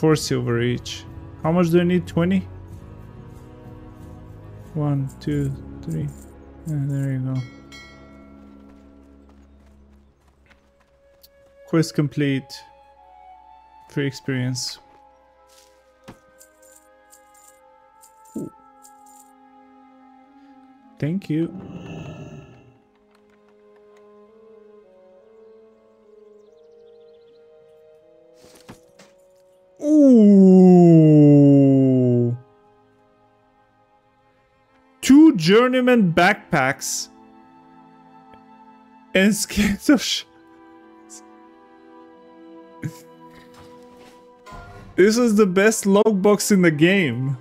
4 silver each. How much do I need? 20? One, two, three. Yeah, there you go. Quest complete. Free experience. Ooh. Thank you. Journeyman backpacks and skins of This is the best lockbox in the game.